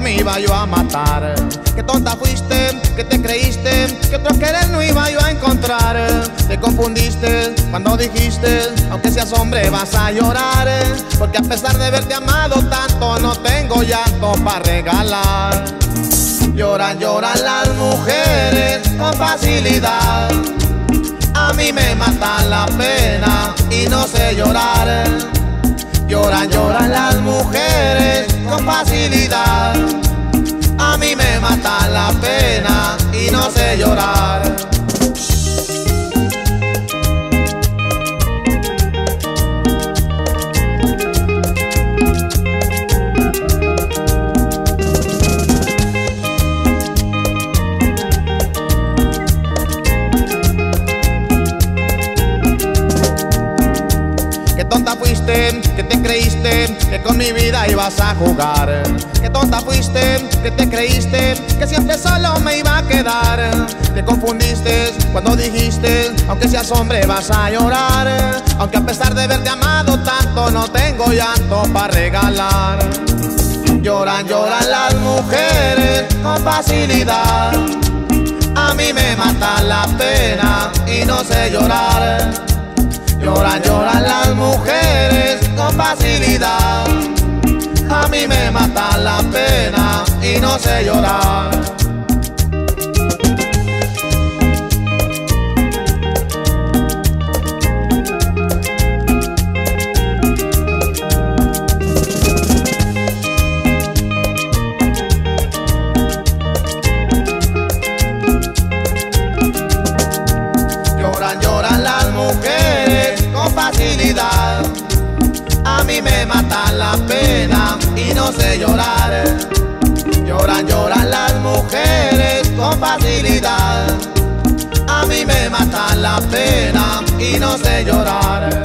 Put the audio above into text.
me iba yo a matar. Qué tonta fuiste, que te creíste, que otro querer no iba yo a encontrar. Te confundiste cuando dijiste, aunque seas hombre vas a llorar. Porque a pesar de haberte amado tanto, no tengo llanto para regalar. Lloran, lloran las mujeres con facilidad. A mí me mata la pena y no sé llorar. Lloran, lloran las mujeres con facilidad. A mí me mata la pena y no sé llorar. Tonta fuiste, que te creíste, que con mi vida ibas a jugar. Qué tonta fuiste, que te creíste, que siempre solo me iba a quedar. Te confundiste cuando dijiste, aunque seas hombre vas a llorar. Aunque a pesar de haberte amado tanto, no tengo llanto para regalar. Lloran, lloran las mujeres con facilidad. A mí me mata la pena y no sé llorar. Lloran, lloran las mujeres con facilidad. A mí me mata la pena y no sé llorar. Lloran, lloran las mujeres A mí me mata la pena y no sé llorar. Lloran, lloran las mujeres con facilidad. A mí me mata la pena y no sé llorar.